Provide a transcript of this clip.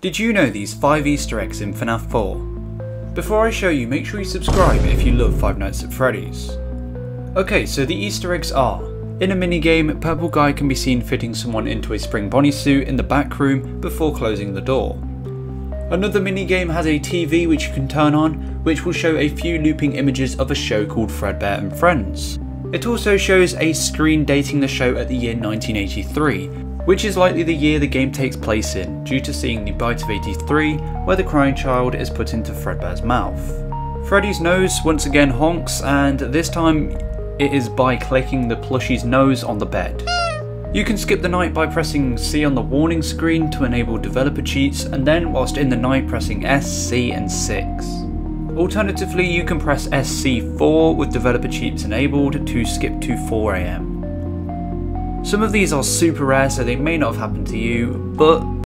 Did you know these 5 easter eggs in FNAF 4? Before I show you, make sure you subscribe if you love Five Nights at Freddy's. Okay, so the easter eggs are in a minigame, Purple Guy can be seen fitting someone into a spring Bonnie suit in the back room before closing the door. Another minigame has a TV which you can turn on, which will show a few looping images of a show called Fredbear and Friends. It also shows a screen dating the show at the year 1983, which is likely the year the game takes place in, due to seeing the bite of 83, where the crying child is put into Fredbear's mouth. Freddy's nose once again honks, and this time it is by clicking the plushie's nose on the bed. You can skip the night by pressing C on the warning screen to enable developer cheats, and then whilst in the night pressing S, C and 6. Alternatively, you can press SC4 with developer cheats enabled to skip to 4am. Some of these are super rare so they may not have happened to you, but